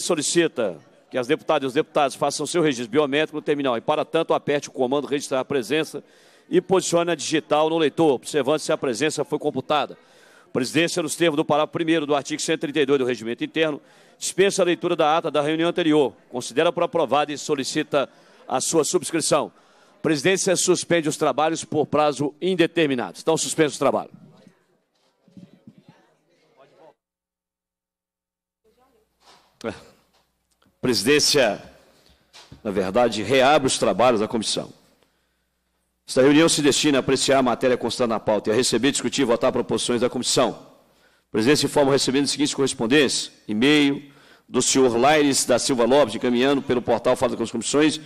solicita que as deputadas e os deputados façam seu registro biométrico no terminal e, para tanto, aperte o comando registrar a presença e posicione a digital no leitor, observando se a presença foi computada. Presidência, nos termos do parágrafo 1 do artigo 132 do Regimento Interno, dispensa a leitura da ata da reunião anterior, considera por aprovada e solicita a sua subscrição. Presidência suspende os trabalhos por prazo indeterminado. Estão suspensos os trabalhos. Presidência, na verdade, reabre os trabalhos da comissão. Esta reunião se destina a apreciar a matéria constante na pauta e a receber, discutir e votar proposições da comissão. A presidência informa recebendo as seguintes correspondências: e-mail do senhor Laires da Silva Lopes, encaminhando pelo portal Fala das Comissões,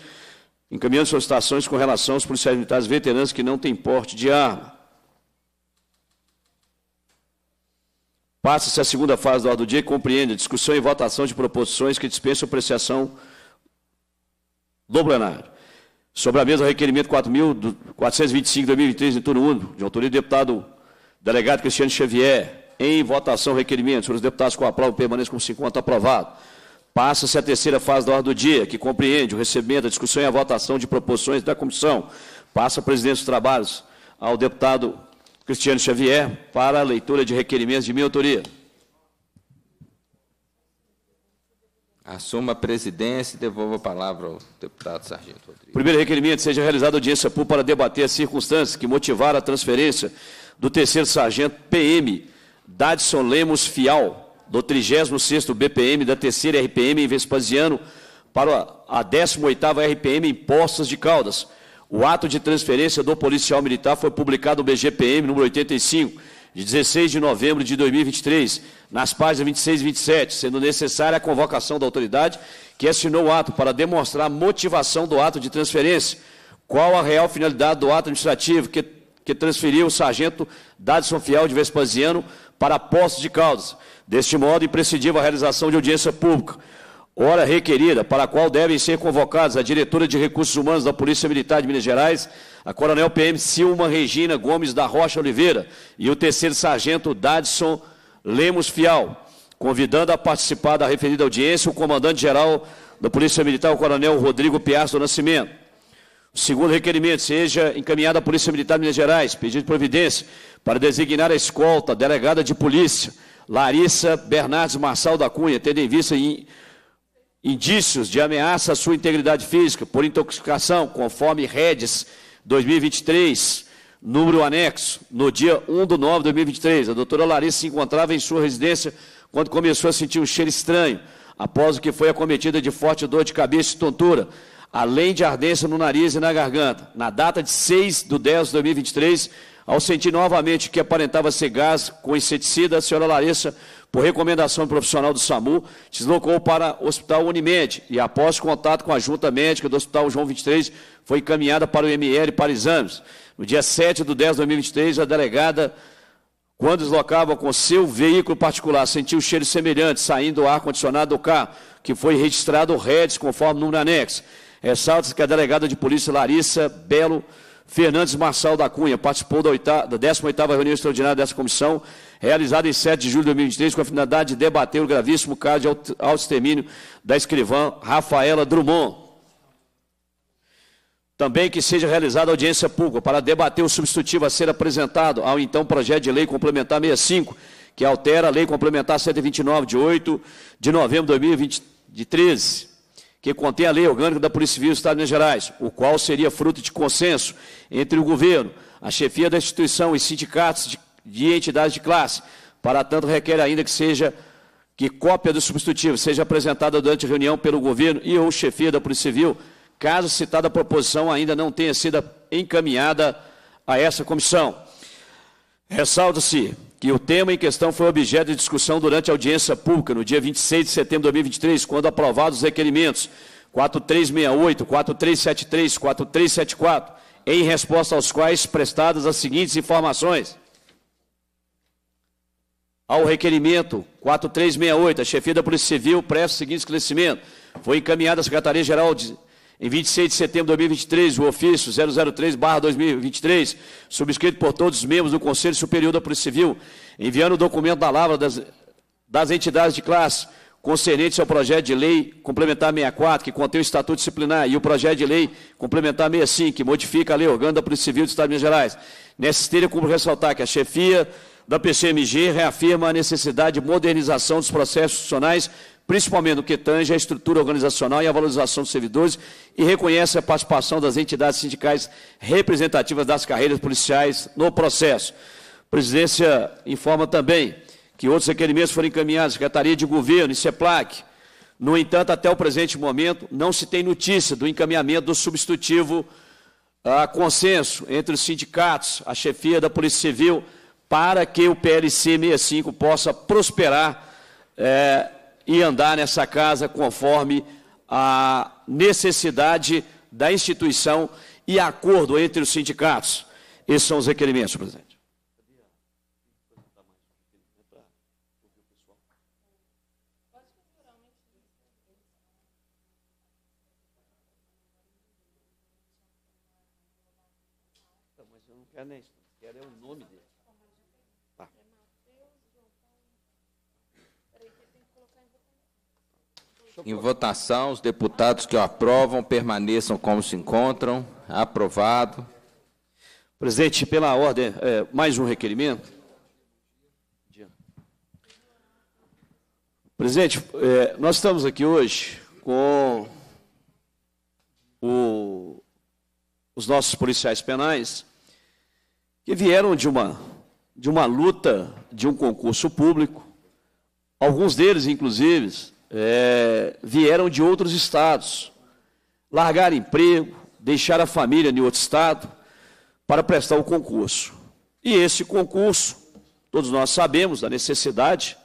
encaminhando solicitações com relação aos policiais militares veteranos que não têm porte de arma. Passa-se a segunda fase da ordem do dia e compreende a discussão e votação de proposições que dispensam apreciação do plenário. Sobre a mesa, requerimento 4.425-2023, em turno único, de autoria do deputado delegado Cristiano Xavier. Em votação, requerimento. Os deputados com aprovo permaneçam com 50 aprovado. Passa-se a terceira fase da ordem do dia, que compreende o recebimento, a discussão e a votação de proposições da comissão. Passa a presidência dos trabalhos ao deputado Cristiano Xavier para a leitura de requerimentos de minha autoria. Assuma a presidência e devolva a palavra ao deputado Sargento Rodrigues. Primeiro requerimento, seja realizada audiência pública para debater as circunstâncias que motivaram a transferência do terceiro sargento PM, Dadson Lemos Fial, do 36º BPM da terceira RPM em Vespasiano, para a 18ª RPM em Poços de Caldas, o ato de transferência do policial militar foi publicado no BGPM número 85, de 16 de novembro de 2023, nas páginas 26 e 27, sendo necessária a convocação da autoridade que assinou o ato para demonstrar a motivação do ato de transferência, qual a real finalidade do ato administrativo que, que transferiu o sargento Dadson Fiel de Vespasiano para Poços de Caldas. Deste modo, imprescindível a realização de audiência pública hora requerida, para a qual devem ser convocados a diretora de Recursos Humanos da Polícia Militar de Minas Gerais, a Coronel PM Silma Regina Gomes da Rocha Oliveira e o terceiro sargento Dadson Lemos Fial, convidando a participar da referida audiência o comandante-geral da Polícia Militar, o Coronel Rodrigo Piastro Nascimento. O segundo requerimento seja encaminhado à Polícia Militar de Minas Gerais, pedido de providência para designar a escolta delegada de polícia, Larissa Bernardes Marçal da Cunha, tendo em vista em indícios de ameaça à sua integridade física por intoxicação, conforme REDS 2023, número anexo, no dia 1 de 9 de 2023. A doutora Larissa se encontrava em sua residência quando começou a sentir um cheiro estranho, após o que foi acometida de forte dor de cabeça e tontura, além de ardência no nariz e na garganta. Na data de 6 de 10 de 2023, ao sentir novamente que aparentava ser gás com inseticida, a senhora Larissa por recomendação profissional do SAMU, deslocou para o Hospital Unimed e, após contato com a junta médica do Hospital João 23, foi encaminhada para o ML para exames. No dia 7 de 10 de 2023, a delegada, quando deslocava com seu veículo particular, sentiu cheiro semelhante saindo do ar-condicionado do carro, que foi registrado o REDS, conforme o número anexo. Ressalta-se que a delegada de polícia Larissa Belo Fernandes Marçal da Cunha participou da, da 18ª reunião extraordinária dessa comissão, realizada em 7 de julho de 2023, com a finalidade de debater o gravíssimo caso de auto-extermínio da escrivã Rafaela Drummond. Também que seja realizada audiência pública para debater o substitutivo a ser apresentado ao então projeto de lei complementar 65, que altera a lei complementar 129 de 8 de novembro de 2013 que contém a Lei Orgânica da Polícia Civil do Estado de Minas Gerais, o qual seria fruto de consenso entre o governo, a chefia da instituição e sindicatos de, de entidades de classe. Para tanto, requer ainda que seja que cópia do substitutivo seja apresentada durante reunião pelo governo e ou chefia da Polícia Civil, caso citada proposição ainda não tenha sido encaminhada a essa comissão. Ressalta-se que o tema em questão foi objeto de discussão durante a audiência pública no dia 26 de setembro de 2023, quando aprovados os requerimentos 4368, 4373, 4374, em resposta aos quais prestadas as seguintes informações. Ao requerimento 4368, a chefia da Polícia Civil presta o seguinte esclarecimento. Foi encaminhada à Secretaria-Geral em 26 de setembro de 2023, o ofício 003-2023, subscrito por todos os membros do Conselho Superior da Polícia Civil, enviando o documento da lavra das, das entidades de classe, concernentes ao projeto de lei complementar 64, que contém o Estatuto Disciplinar, e o projeto de lei complementar 65, que modifica a lei orgânica da Polícia Civil do Estado de Minas Gerais. Nessa esteira, cumpro ressaltar que a chefia da PCMG reafirma a necessidade de modernização dos processos institucionais, principalmente no que tange à estrutura organizacional e à valorização dos servidores, e reconhece a participação das entidades sindicais representativas das carreiras policiais no processo. A presidência informa também que outros requerimentos foram encaminhados à Secretaria de Governo e CEPLAC. No entanto, até o presente momento, não se tem notícia do encaminhamento do substitutivo a consenso entre os sindicatos, a chefia da Polícia Civil, para que o PLC 65 possa prosperar é, e andar nessa casa conforme a necessidade da instituição e acordo entre os sindicatos. Esses são os requerimentos, presidente. Quero nem quero é o nome dele. Tá. Em votação, os deputados que o aprovam permaneçam como se encontram. Aprovado. Presidente, pela ordem, é, mais um requerimento. Presidente, é, nós estamos aqui hoje com o, os nossos policiais penais que vieram de uma, de uma luta de um concurso público. Alguns deles, inclusive, é, vieram de outros estados, largaram emprego, deixaram a família em outro estado para prestar o concurso. E esse concurso, todos nós sabemos da necessidade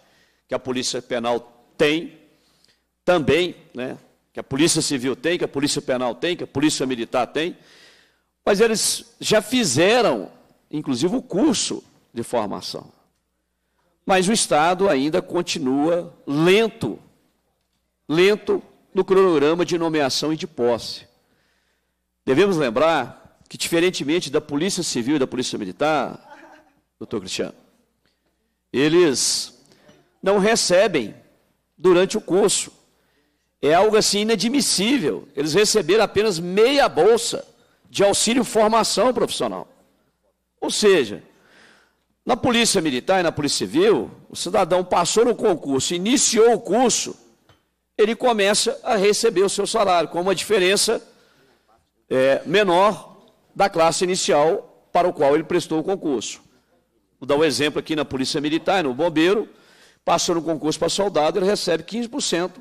que a Polícia Penal tem, também, né, que a Polícia Civil tem, que a Polícia Penal tem, que a Polícia Militar tem, mas eles já fizeram inclusive o curso de formação. Mas o Estado ainda continua lento, lento no cronograma de nomeação e de posse. Devemos lembrar que, diferentemente da Polícia Civil e da Polícia Militar, doutor Cristiano, eles não recebem durante o curso. É algo assim inadmissível. Eles receberam apenas meia bolsa de auxílio formação profissional. Ou seja, na Polícia Militar e na Polícia Civil, o cidadão passou no concurso, iniciou o curso, ele começa a receber o seu salário, com uma diferença é, menor da classe inicial para o qual ele prestou o concurso. Vou dar um exemplo aqui na Polícia Militar, no Bombeiro, passou no concurso para soldado, ele recebe 15%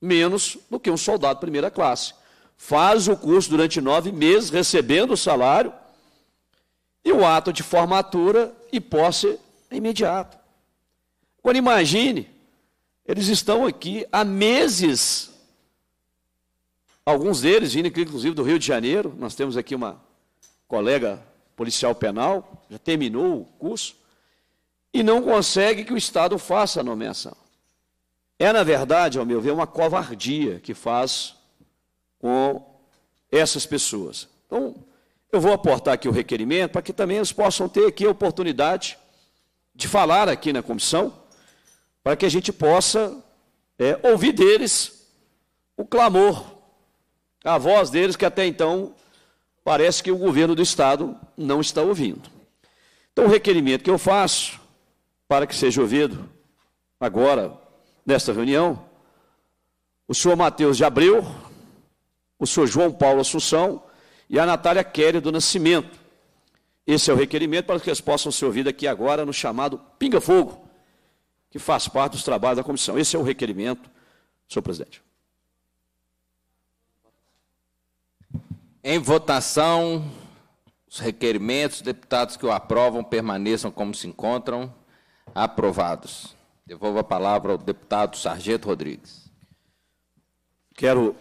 menos do que um soldado primeira classe. Faz o curso durante nove meses, recebendo o salário, e o ato de formatura e posse é imediato. Agora imagine, eles estão aqui há meses, alguns deles vindo inclusive do Rio de Janeiro, nós temos aqui uma colega policial penal, já terminou o curso, e não consegue que o Estado faça a nomeação. É, na verdade, ao meu ver, uma covardia que faz com essas pessoas. Então, eu vou aportar aqui o requerimento para que também eles possam ter aqui a oportunidade de falar aqui na comissão, para que a gente possa é, ouvir deles o clamor, a voz deles que até então parece que o governo do Estado não está ouvindo. Então, o requerimento que eu faço para que seja ouvido agora, nesta reunião, o senhor Mateus de Abreu, o senhor João Paulo Assunção, e a Natália Kelly do Nascimento. Esse é o requerimento para que eles possam ser ouvidos aqui agora no chamado Pinga Fogo, que faz parte dos trabalhos da comissão. Esse é o requerimento, senhor presidente. Em votação, os requerimentos, deputados que o aprovam permaneçam como se encontram. Aprovados. Devolvo a palavra ao deputado Sargento Rodrigues. Quero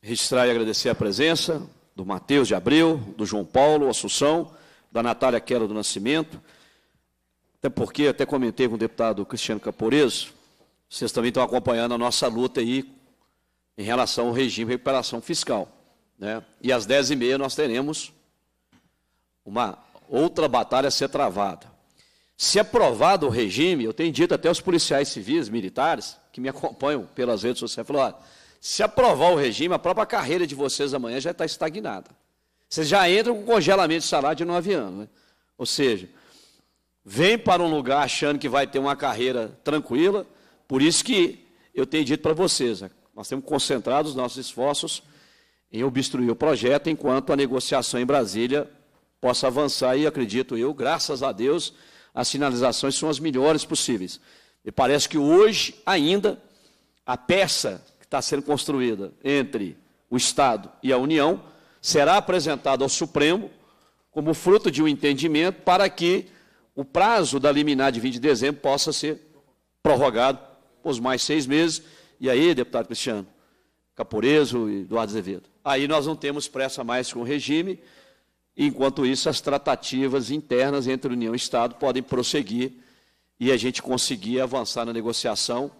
registrar e agradecer a presença do Mateus de Abreu, do João Paulo Assunção, da Natália Quero do Nascimento, até porque, até comentei com o deputado Cristiano Caporeso, vocês também estão acompanhando a nossa luta aí em relação ao regime de recuperação fiscal. Né? E às 10h30 nós teremos uma outra batalha a ser travada. Se aprovado o regime, eu tenho dito até aos policiais civis, militares, que me acompanham pelas redes sociais, falou, ó, se aprovar o regime, a própria carreira de vocês amanhã já está estagnada. Vocês já entram com congelamento de salário de nove anos. Né? Ou seja, vem para um lugar achando que vai ter uma carreira tranquila, por isso que eu tenho dito para vocês, né? nós temos concentrado os nossos esforços em obstruir o projeto, enquanto a negociação em Brasília possa avançar, e acredito eu, graças a Deus, as sinalizações são as melhores possíveis. Me parece que hoje, ainda, a peça que está sendo construída entre o Estado e a União será apresentada ao Supremo como fruto de um entendimento para que o prazo da liminar de 20 de dezembro possa ser prorrogado por mais seis meses. E aí, deputado Cristiano, Caporeso e Eduardo Azevedo, aí nós não temos pressa mais com o regime, enquanto isso as tratativas internas entre União e Estado podem prosseguir e a gente conseguir avançar na negociação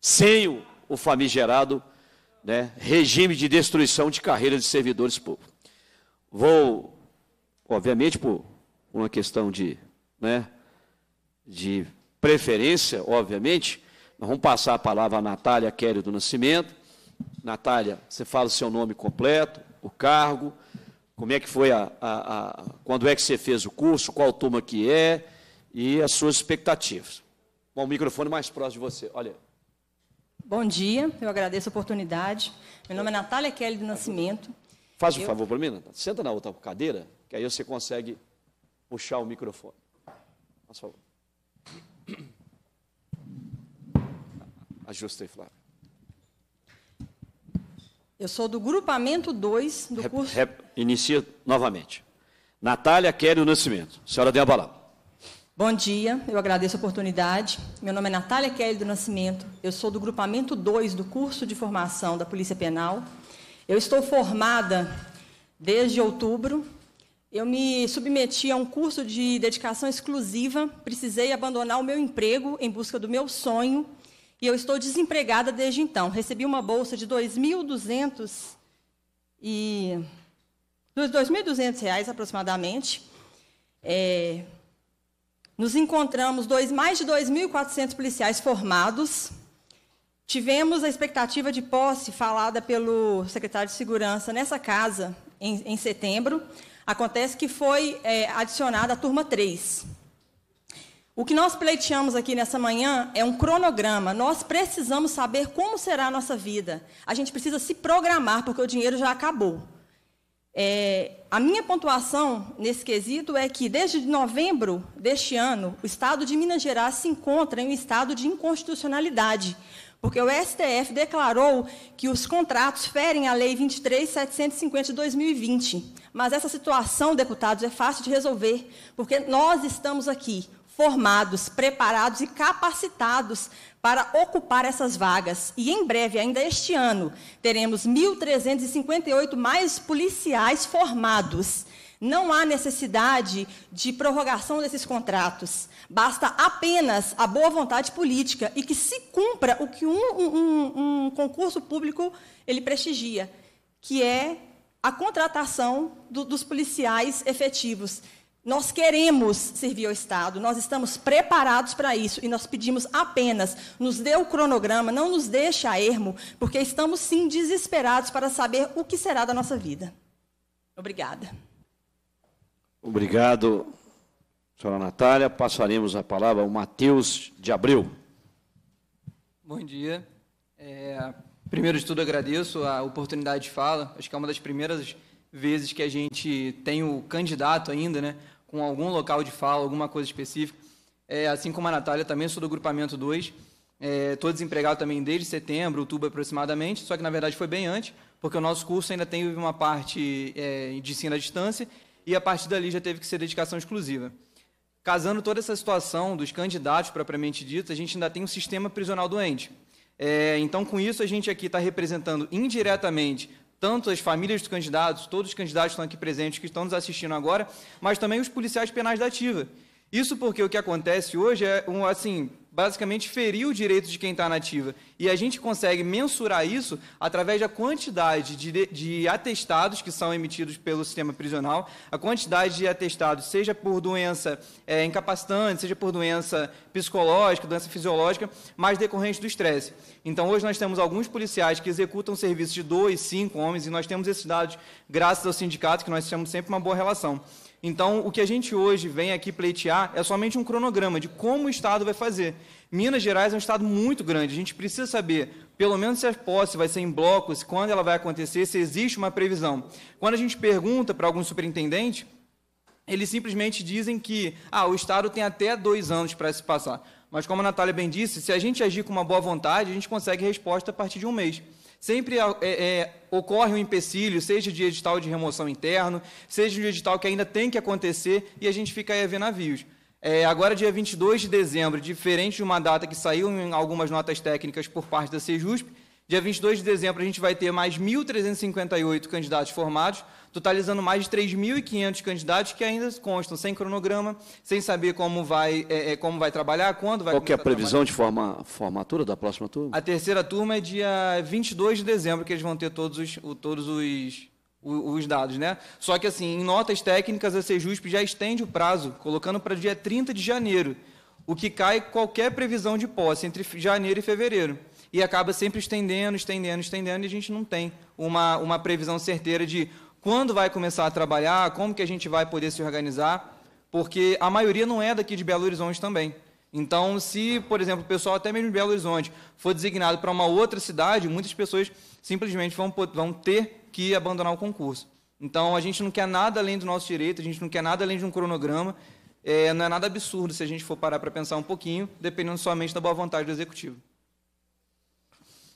sem o, famigerado né, regime de destruição de carreira de servidores públicos. Vou, obviamente, por uma questão de né, de preferência, obviamente. Nós vamos passar a palavra à Natália Kelly do Nascimento. Natália, você fala o seu nome completo, o cargo, como é que foi a, a, a, quando é que você fez o curso, qual turma que é e as suas expectativas. Bom, o microfone mais próximo de você. Olha. Bom dia, eu agradeço a oportunidade. Meu nome é Natália Kelly do Nascimento. Faz um eu... favor para mim, Natália. Senta na outra cadeira, que aí você consegue puxar o microfone. Por favor. Ajusta aí, Flávio. Eu sou do grupamento 2 do rep, curso. Rep, inicia novamente. Natália Kelly Nascimento. Senhora tem a palavra. Bom dia, eu agradeço a oportunidade. Meu nome é Natália Kelly do Nascimento. Eu sou do grupamento 2 do curso de formação da Polícia Penal. Eu estou formada desde outubro eu me submeti a um curso de dedicação exclusiva, precisei abandonar o meu emprego em busca do meu sonho e eu estou desempregada desde então. Recebi uma bolsa de 2.200 e 2.200 reais aproximadamente. É, nos encontramos dois, mais de 2.400 policiais formados. Tivemos a expectativa de posse falada pelo secretário de Segurança nessa casa em, em setembro. Acontece que foi é, adicionada a turma 3. O que nós pleiteamos aqui nessa manhã é um cronograma. Nós precisamos saber como será a nossa vida. A gente precisa se programar, porque o dinheiro já acabou. É, a minha pontuação nesse quesito é que, desde novembro deste ano, o Estado de Minas Gerais se encontra em um estado de inconstitucionalidade, porque o STF declarou que os contratos ferem a Lei 23.750 de 2020. Mas essa situação, deputados, é fácil de resolver, porque nós estamos aqui formados, preparados e capacitados para ocupar essas vagas. E em breve, ainda este ano, teremos 1.358 mais policiais formados. Não há necessidade de prorrogação desses contratos. Basta apenas a boa vontade política e que se cumpra o que um, um, um concurso público ele prestigia, que é a contratação do, dos policiais efetivos. Nós queremos servir ao Estado, nós estamos preparados para isso e nós pedimos apenas, nos dê o cronograma, não nos deixe a ermo, porque estamos sim desesperados para saber o que será da nossa vida. Obrigada. Obrigado, senhora Natália. Passaremos a palavra ao Matheus de Abreu. Bom dia. É, primeiro de tudo, agradeço a oportunidade de fala. Acho que é uma das primeiras vezes que a gente tem o candidato ainda, né, com algum local de fala, alguma coisa específica. É, assim como a Natália, também sou do grupamento 2. Estou é, desempregado também desde setembro, outubro aproximadamente, só que na verdade foi bem antes, porque o nosso curso ainda tem uma parte é, de ensino à distância e a partir dali já teve que ser dedicação exclusiva. Casando toda essa situação dos candidatos propriamente ditos, a gente ainda tem um sistema prisional doente. É, então, com isso, a gente aqui está representando indiretamente tanto as famílias dos candidatos, todos os candidatos que estão aqui presentes, que estão nos assistindo agora, mas também os policiais penais da ativa. Isso porque o que acontece hoje é, um, assim, basicamente ferir o direito de quem está na ativa. E a gente consegue mensurar isso através da quantidade de, de, atestados que são emitidos pelo sistema prisional, a quantidade de atestados, seja por doença é, incapacitante, seja por doença psicológica, doença fisiológica, mais decorrente do estresse. Então, hoje nós temos alguns policiais que executam serviços de dois, cinco homens, e nós temos esses dados graças ao sindicato, que nós temos sempre uma boa relação. Então, o que a gente hoje vem aqui pleitear é somente um cronograma de como o Estado vai fazer. Minas Gerais é um Estado muito grande, a gente precisa saber, pelo menos se a posse vai ser em blocos, quando ela vai acontecer, se existe uma previsão. Quando a gente pergunta para alguns superintendentes, eles simplesmente dizem que ah, o Estado tem até dois anos para se passar. Mas, como a Natália bem disse, se a gente agir com uma boa vontade, a gente consegue resposta a partir de um mês. Sempre é, é, ocorre um empecilho, seja de edital de remoção interno, seja de edital que ainda tem que acontecer, e a gente fica aí a ver navios. É, agora, dia 22 de dezembro, diferente de uma data que saiu em algumas notas técnicas por parte da Sejusp, dia 22 de dezembro a gente vai ter mais 1.358 candidatos formados, totalizando mais de 3.500 candidatos que ainda constam sem cronograma, sem saber como vai, é, é, como vai trabalhar, quando vai Qual que é a previsão de forma, formatura da próxima turma? A terceira turma é dia 22 de dezembro, que eles vão ter todos os, todos os, os dados, né? Só que, assim, em notas técnicas, a Sejusp já estende o prazo, colocando para dia 30 de janeiro, o que cai qualquer previsão de posse entre janeiro e fevereiro. E acaba sempre estendendo, estendendo, estendendo, e a gente não tem uma, uma previsão certeira de quando vai começar a trabalhar, como que a gente vai poder se organizar, porque a maioria não é daqui de Belo Horizonte também. Então, se, por exemplo, o pessoal até mesmo de Belo Horizonte for designado para uma outra cidade, muitas pessoas simplesmente vão, vão ter que abandonar o concurso. Então, a gente não quer nada além do nosso direito, a gente não quer nada além de um cronograma. É, não é nada absurdo se a gente for parar para pensar um pouquinho, dependendo somente da boa vontade do Executivo.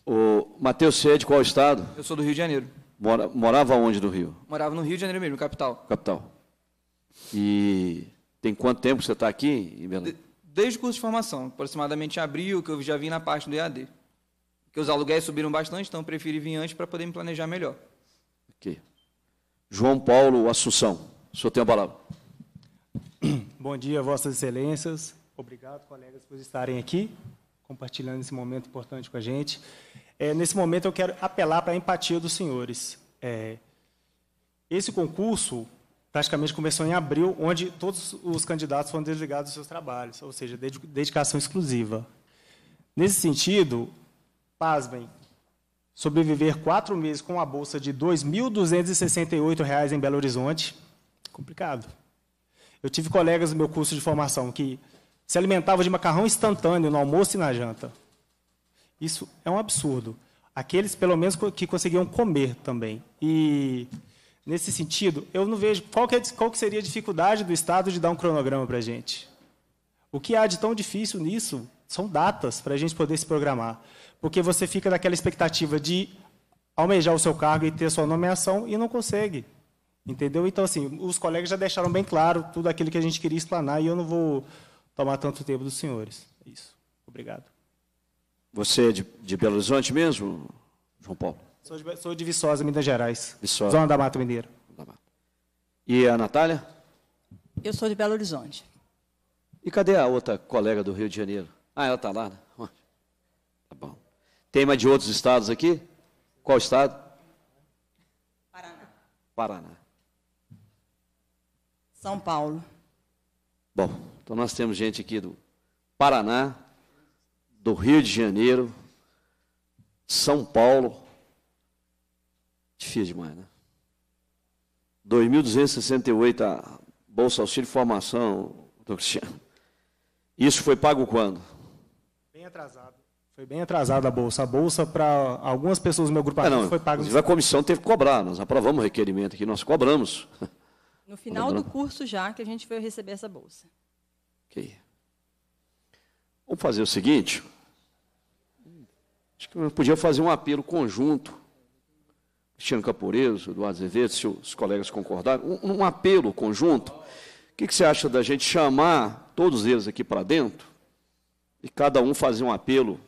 O Matheus, você é de qual estado? Eu sou do Rio de Janeiro. Mora, morava onde do Rio? Morava no Rio de Janeiro mesmo, capital. Capital. E tem quanto tempo você está aqui em Belém? De, desde o curso de formação, aproximadamente em abril, que eu já vim na parte do EAD. Porque os aluguéis subiram bastante, então eu preferi vir antes para poder me planejar melhor. Ok. João Paulo Assunção, o senhor tem a palavra. Bom dia, Vossas Excelências. Obrigado, colegas, por estarem aqui, compartilhando esse momento importante com a gente. É, nesse momento, eu quero apelar para a empatia dos senhores. É, esse concurso praticamente começou em abril, onde todos os candidatos foram desligados dos seus trabalhos, ou seja, dedicação exclusiva. Nesse sentido, pasmem, sobreviver quatro meses com uma bolsa de R$ 2.268 em Belo Horizonte, complicado. Eu tive colegas no meu curso de formação que se alimentavam de macarrão instantâneo no almoço e na janta. Isso é um absurdo. Aqueles, pelo menos, que conseguiam comer também. E, nesse sentido, eu não vejo qual que, é, qual que seria a dificuldade do Estado de dar um cronograma para a gente. O que há de tão difícil nisso são datas para a gente poder se programar. Porque você fica naquela expectativa de almejar o seu cargo e ter a sua nomeação e não consegue. Entendeu? Então, assim, os colegas já deixaram bem claro tudo aquilo que a gente queria explanar e eu não vou tomar tanto tempo dos senhores. É isso. Obrigado. Você é de, de Belo Horizonte mesmo, João Paulo? Sou de, sou de Viçosa, Minas Gerais. Viçosa. Zona da Mata Mineira. E a Natália? Eu sou de Belo Horizonte. E cadê a outra colega do Rio de Janeiro? Ah, ela está lá, né? Tá bom. Tem mais de outros estados aqui? Qual estado? Paraná. Paraná. São Paulo. Bom, então nós temos gente aqui do Paraná, do Rio de Janeiro, São Paulo. Difícil demais, né? 2.268 a Bolsa Auxílio de Formação, doutor Cristiano. Isso foi pago quando? Bem atrasado. Foi bem atrasada a bolsa. A bolsa, para algumas pessoas do meu grupo, é, não, foi pago. A comissão teve que cobrar. Nós aprovamos o requerimento aqui, nós cobramos. No final do curso já que a gente veio receber essa bolsa. Ok. Vamos fazer o seguinte. Acho que eu podia fazer um apelo conjunto. Cristiano Caporeso, Eduardo Azevedo, se os colegas concordarem, um, um apelo conjunto. O que, que você acha da gente chamar todos eles aqui para dentro e cada um fazer um apelo,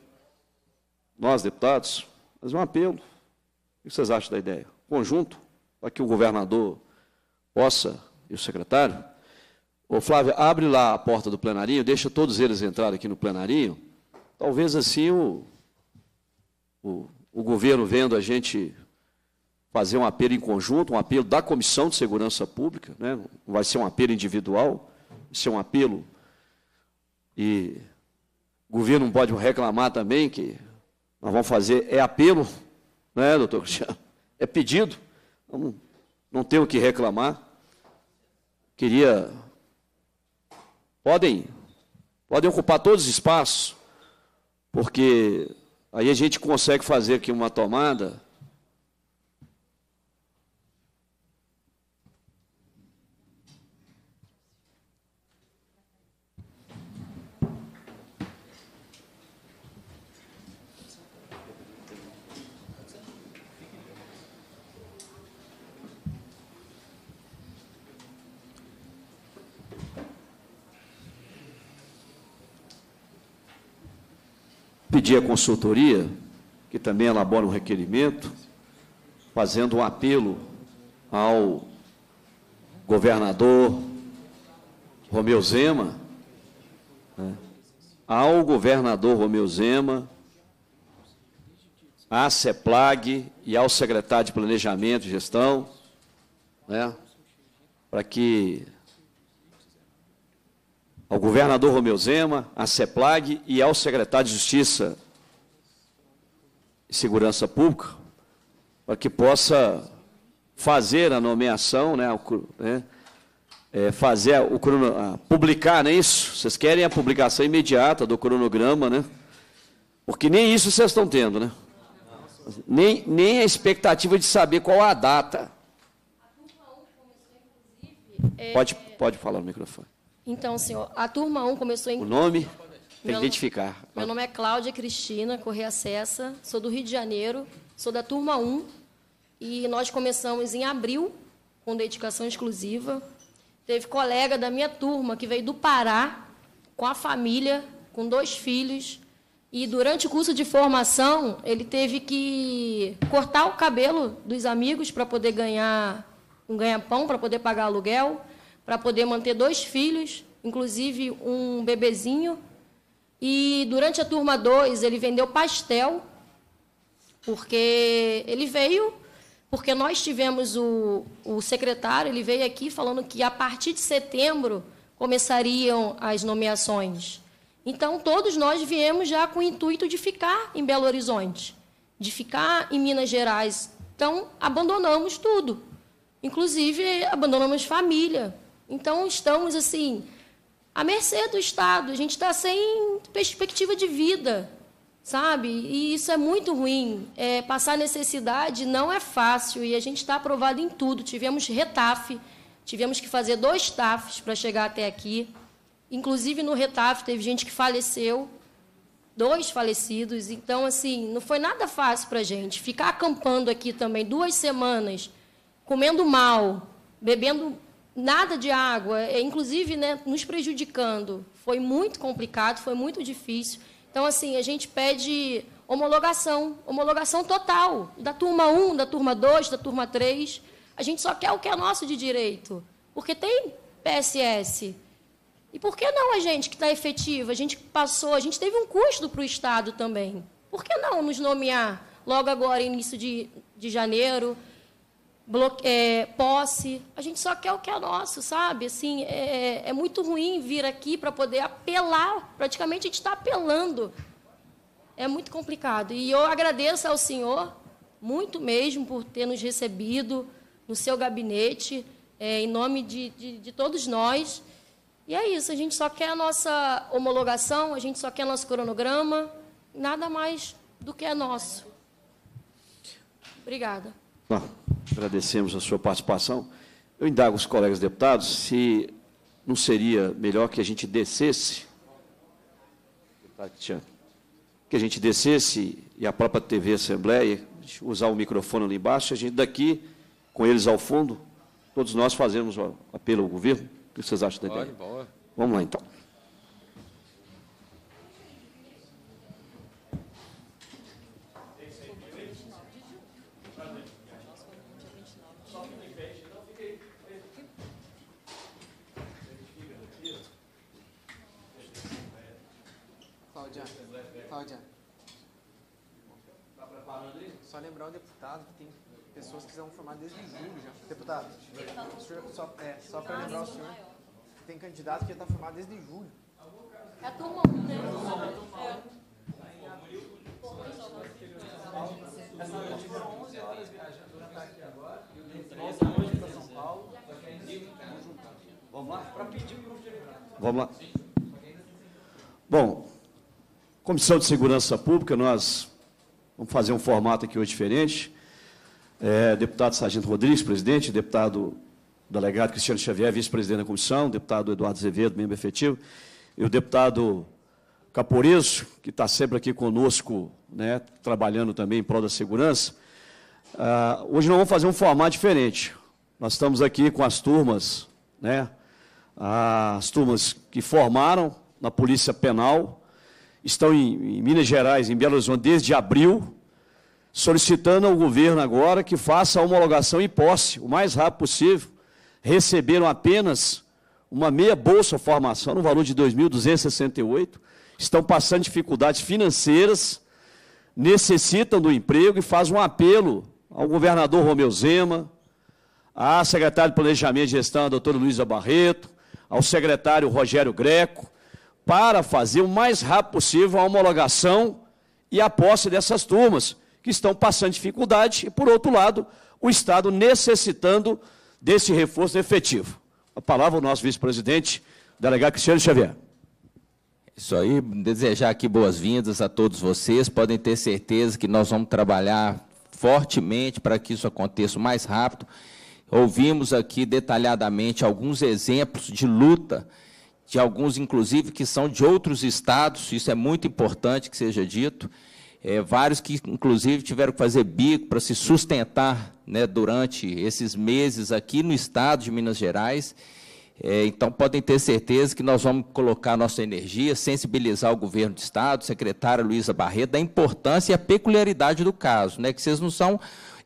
nós deputados, fazer um apelo. O que vocês acham da ideia? Conjunto, para que o governador possa, e o secretário, Ô, Flávio, abre lá a porta do plenarinho, deixa todos eles entrarem aqui no plenarinho. Talvez assim o, o, o governo vendo a gente fazer um apelo em conjunto, um apelo da Comissão de Segurança Pública, né? não vai ser um apelo individual, vai ser um apelo. E o governo não pode reclamar também que nós vamos fazer, é apelo, né, doutor Cristiano? É pedido, não, não tem o que reclamar. Queria. Podem, podem ocupar todos os espaços, porque aí a gente consegue fazer aqui uma tomada pedir à consultoria, que também elabora um requerimento, fazendo um apelo ao governador Romeu Zema, né, ao governador Romeu Zema, à CEPLAG e ao secretário de Planejamento e Gestão, né, para que ao governador Romeu Zema, à CEPLAG e ao secretário de Justiça e Segurança Pública, para que possa fazer a nomeação, né, né é, fazer o crono, publicar, não é isso? Vocês querem a publicação imediata do cronograma, né? Porque nem isso vocês estão tendo, né? Nem, nem a expectativa de saber qual a data. Pode, pode falar no microfone. Então, senhor, a turma 1 começou em. O nome? Tem que identificar. Meu nome é Cláudia Cristina Correia Cessa, sou do Rio de Janeiro, sou da turma 1 e nós começamos em abril com dedicação exclusiva. Teve colega da minha turma que veio do Pará com a família, com dois filhos, e durante o curso de formação ele teve que cortar o cabelo dos amigos para poder ganhar um ganha-pão, para poder pagar aluguel para poder manter dois filhos, inclusive um bebezinho. E durante a turma 2, ele vendeu pastel, porque ele veio, porque nós tivemos o, o secretário, ele veio aqui falando que a partir de setembro começariam as nomeações. Então, todos nós viemos já com o intuito de ficar em Belo Horizonte, de ficar em Minas Gerais. Então, abandonamos tudo. Inclusive, abandonamos família, então, estamos, assim, à mercê do Estado. A gente está sem perspectiva de vida, sabe? E isso é muito ruim. É, passar necessidade não é fácil e a gente está aprovado em tudo. Tivemos retafe, tivemos que fazer dois TAFs para chegar até aqui. Inclusive, no retaf teve gente que faleceu, dois falecidos. Então, assim, não foi nada fácil para a gente. Ficar acampando aqui também duas semanas, comendo mal, bebendo nada de água, é, inclusive né, nos prejudicando. Foi muito complicado, foi muito difícil. Então, assim, a gente pede homologação, homologação total, da turma 1, da turma 2, da turma 3. A gente só quer o que é nosso de direito, porque tem PSS. E por que não a gente que está efetivo? A gente passou, a gente teve um custo para o Estado também. Por que não nos nomear logo agora, início de, de janeiro, é, posse. A gente só quer o que é nosso, sabe? Assim, é, é muito ruim vir aqui para poder apelar. Praticamente a gente está apelando. É muito complicado. E eu agradeço ao senhor, muito mesmo, por ter nos recebido no seu gabinete, é, em nome de, de, de todos nós. E é isso, a gente só quer a nossa homologação, a gente só quer nosso cronograma, nada mais do que é nosso. Obrigada. Agradecemos a sua participação. Eu indago os colegas deputados se não seria melhor que a gente descesse, que a gente descesse e a própria TV Assembleia, usar o microfone ali embaixo, a gente daqui, com eles ao fundo, todos nós fazemos o apelo ao governo. O que vocês acham da ideia? Vamos lá, então. Cláudia. Está preparando aí? Só lembrar o deputado que tem formadas desde julho já. Deputado, só, é, só para lembrar o senhor, tem candidato que já está formado desde julho. É a turma 1, né? Essa noite foram 11 horas viajando, já está aqui agora. Volta hoje para São Paulo. Vamos lá? Para pedir o grupo de Vamos lá. Bom, Comissão de Segurança Pública, nós vamos fazer um formato aqui hoje diferente. É, deputado Sargento Rodrigues, presidente, deputado delegado Cristiano Xavier, vice-presidente da comissão, deputado Eduardo Azevedo, membro efetivo, e o deputado Caporeso, que está sempre aqui conosco, né, trabalhando também em prol da segurança. Ah, hoje nós vamos fazer um formato diferente. Nós estamos aqui com as turmas, né, as turmas que formaram na Polícia Penal, estão em, em Minas Gerais, em Belo Horizonte, desde abril, solicitando ao governo agora que faça a homologação em posse, o mais rápido possível. Receberam apenas uma meia bolsa formação, no valor de 2.268, estão passando dificuldades financeiras, necessitam do emprego e faz um apelo ao governador Romeu Zema, à secretária de Planejamento e Gestão, a doutora Luísa Barreto, ao secretário Rogério Greco, para fazer o mais rápido possível a homologação e a posse dessas turmas, que estão passando dificuldade, e, por outro lado, o Estado necessitando desse reforço efetivo. A palavra ao nosso vice-presidente, delegado Cristiano Xavier. Isso aí, desejar aqui boas-vindas a todos vocês. Podem ter certeza que nós vamos trabalhar fortemente para que isso aconteça o mais rápido. Ouvimos aqui detalhadamente alguns exemplos de luta, de alguns, inclusive, que são de outros estados, isso é muito importante que seja dito é, vários que, inclusive, tiveram que fazer bico para se sustentar né, durante esses meses aqui no estado de Minas Gerais. É, então, podem ter certeza que nós vamos colocar nossa energia, sensibilizar o governo do Estado, secretária Luísa Barreto, da importância e a peculiaridade do caso, né, que vocês não são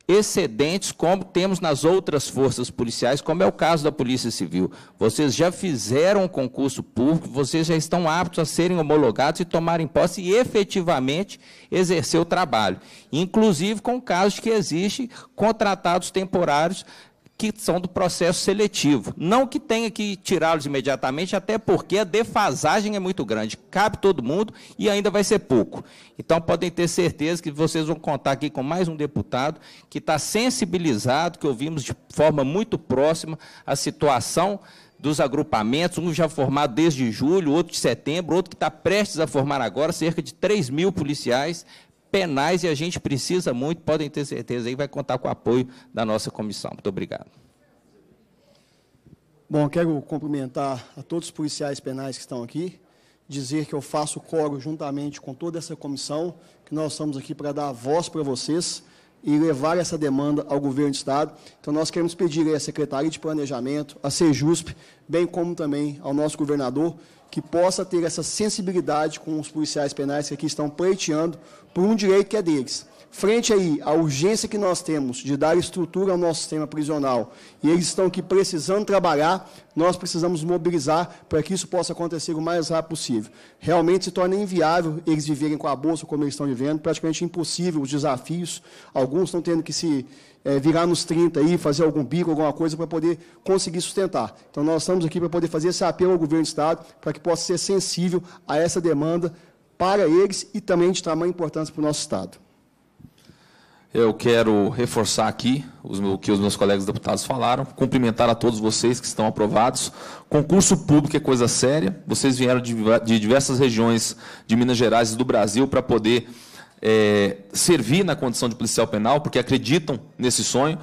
excedentes como temos nas outras forças policiais, como é o caso da Polícia Civil. Vocês já fizeram um concurso público, vocês já estão aptos a serem homologados e tomarem posse e efetivamente exercer o trabalho. Inclusive com casos que existem contratados temporários que são do processo seletivo. Não que tenha que tirá-los imediatamente, até porque a defasagem é muito grande. Cabe todo mundo e ainda vai ser pouco. Então, podem ter certeza que vocês vão contar aqui com mais um deputado que está sensibilizado, que ouvimos de forma muito próxima a situação dos agrupamentos, um já formado desde julho, outro de setembro, outro que está prestes a formar agora, cerca de 3 mil policiais penais e a gente precisa muito, podem ter certeza, aí vai contar com o apoio da nossa comissão. Muito obrigado. Bom, quero cumprimentar a todos os policiais penais que estão aqui, dizer que eu faço coro juntamente com toda essa comissão, que nós estamos aqui para dar voz para vocês e levar essa demanda ao governo do Estado. Então, nós queremos pedir à Secretaria de Planejamento, à Sejusp, bem como também ao nosso governador, que possa ter essa sensibilidade com os policiais penais que aqui estão pleiteando por um direito que é deles. Frente aí à urgência que nós temos de dar estrutura ao nosso sistema prisional, e eles estão aqui precisando trabalhar, nós precisamos mobilizar para que isso possa acontecer o mais rápido possível. Realmente se torna inviável eles viverem com a bolsa como eles estão vivendo, praticamente impossível os desafios. Alguns estão tendo que se é, virar nos 30 aí, fazer algum bico, alguma coisa para poder conseguir sustentar. Então, nós estamos aqui para poder fazer esse apelo ao governo do Estado para que possa ser sensível a essa demanda para eles e também de tamanha importância para o nosso Estado. Eu quero reforçar aqui o que os meus colegas deputados falaram, cumprimentar a todos vocês que estão aprovados. Concurso público é coisa séria. Vocês vieram de diversas regiões de Minas Gerais e do Brasil para poder é, servir na condição de policial penal, porque acreditam nesse sonho.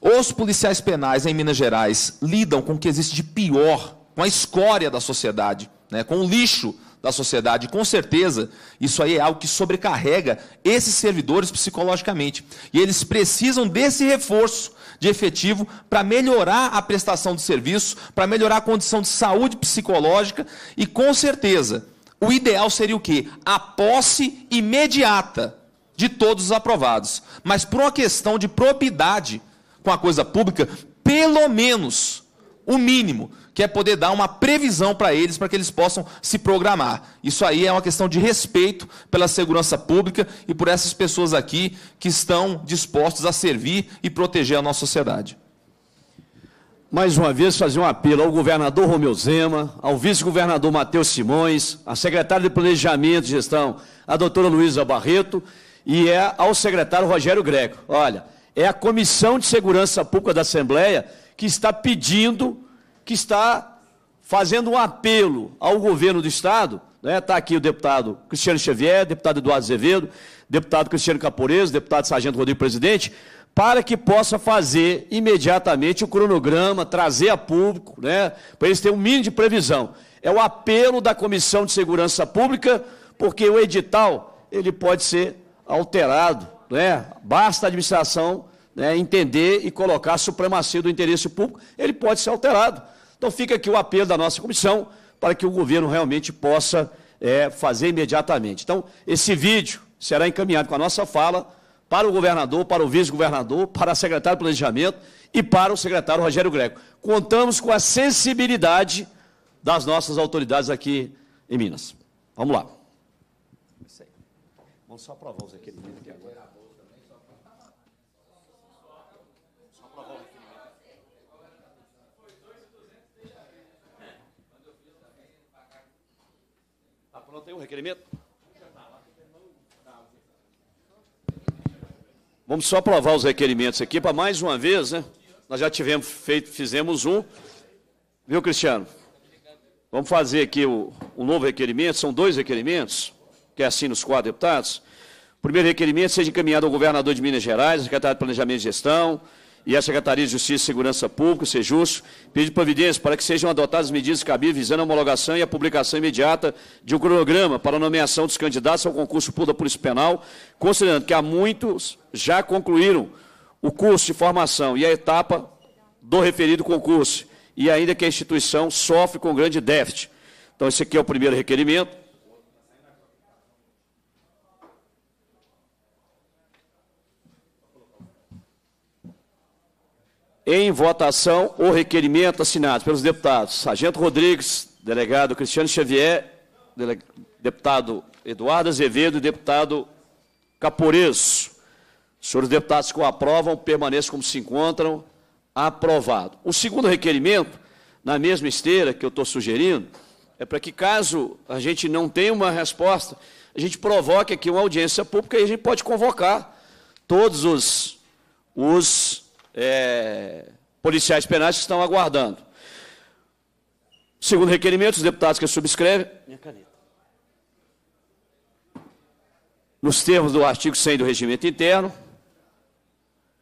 Os policiais penais em Minas Gerais lidam com o que existe de pior, com a escória da sociedade, né, com o lixo da sociedade. Com certeza, isso aí é algo que sobrecarrega esses servidores psicologicamente. E eles precisam desse reforço de efetivo para melhorar a prestação de serviço, para melhorar a condição de saúde psicológica e, com certeza, o ideal seria o quê? A posse imediata de todos os aprovados. Mas por uma questão de propriedade com a coisa pública, pelo menos o mínimo, que é poder dar uma previsão para eles, para que eles possam se programar. Isso aí é uma questão de respeito pela segurança pública e por essas pessoas aqui que estão dispostas a servir e proteger a nossa sociedade. Mais uma vez, fazer um apelo ao governador Romeu Zema, ao vice-governador Matheus Simões, à secretária de Planejamento e Gestão, a doutora Luísa Barreto, e é ao secretário Rogério Greco. Olha, é a Comissão de Segurança Pública da Assembleia que está pedindo, que está fazendo um apelo ao governo do Estado. Está né? Tá aqui o deputado Cristiano Xavier, deputado Eduardo Azevedo, deputado Cristiano Caporeso, deputado Sargento Rodrigo Presidente, para que possa fazer imediatamente o cronograma, trazer a público, né, para eles terem um mínimo de previsão. É o apelo da Comissão de Segurança Pública, porque o edital ele pode ser alterado, né? basta a administração né, entender e colocar a supremacia do interesse público, ele pode ser alterado. Então fica aqui o apelo da nossa comissão para que o governo realmente possa é, fazer imediatamente. Então, esse vídeo será encaminhado com a nossa fala para o governador, para o vice-governador, para a secretária de Planejamento e para o secretário Rogério Greco. Contamos com a sensibilidade das nossas autoridades aqui em Minas. Vamos lá. Vamos só aprovar os aqui agora. Só aprovar o requerimento. Aí o requerimento? Vamos só aprovar os requerimentos aqui para mais uma vez, né? Nós já tivemos feito, fizemos um. Viu, Cristiano? Vamos fazer aqui o, o novo requerimento, são dois requerimentos, que é assim nos quatro deputados. O primeiro requerimento seja encaminhado ao governador de Minas Gerais, secretário de Planejamento e Gestão, e a Secretaria de Justiça e Segurança Pública, ser justo, pedir providência para que sejam adotadas medidas cabíveis visando a homologação e a publicação imediata de um cronograma para a nomeação dos candidatos ao concurso público da Polícia Penal, considerando que há muitos já concluíram o curso de formação e a etapa do referido concurso, e ainda que a instituição sofre com grande déficit. Então, esse aqui é o primeiro requerimento. Em votação, o requerimento assinado pelos deputados Sargento Rodrigues, delegado Cristiano Xavier, deputado Eduardo Azevedo e deputado Caporeso. Senhores deputados que o aprovam, permaneçam como se encontram. Aprovado. O segundo requerimento, na mesma esteira que eu estou sugerindo, é para que, caso a gente não tenha uma resposta, a gente provoque aqui uma audiência pública e a gente pode convocar todos os, os é, policiais penais que estão aguardando. Segundo requerimento, os deputados que subscrevem. Minha caneta. Nos termos do artigo 100 do regimento interno,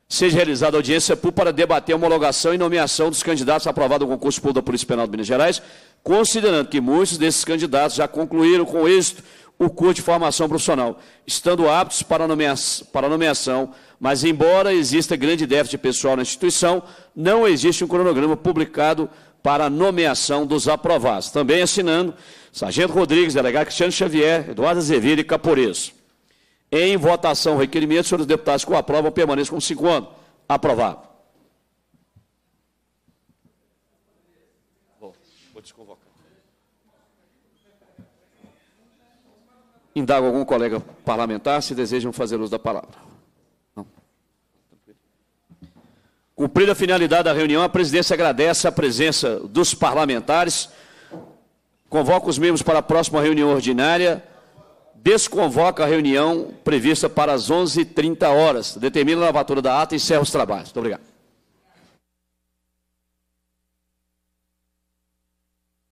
seja realizada audiência pública para debater a homologação e nomeação dos candidatos aprovados ao concurso público da Polícia Penal de Minas Gerais, considerando que muitos desses candidatos já concluíram com êxito o curso de formação profissional, estando aptos para nomeação, para nomeação, mas embora exista grande déficit pessoal na instituição, não existe um cronograma publicado para nomeação dos aprovados. Também assinando Sargento Rodrigues, delegado Cristiano Xavier, Eduardo Azevedo e Caporeso. Em votação, requerimento, senhores deputados que o aprovam permaneçam com cinco anos. Aprovado. Indago algum colega parlamentar se desejam fazer uso da palavra. Não. Cumprida a finalidade da reunião, a presidência agradece a presença dos parlamentares, convoca os membros para a próxima reunião ordinária, desconvoca a reunião prevista para as 11h30 horas, determina a lavatura da ata e encerra os trabalhos. Muito obrigado.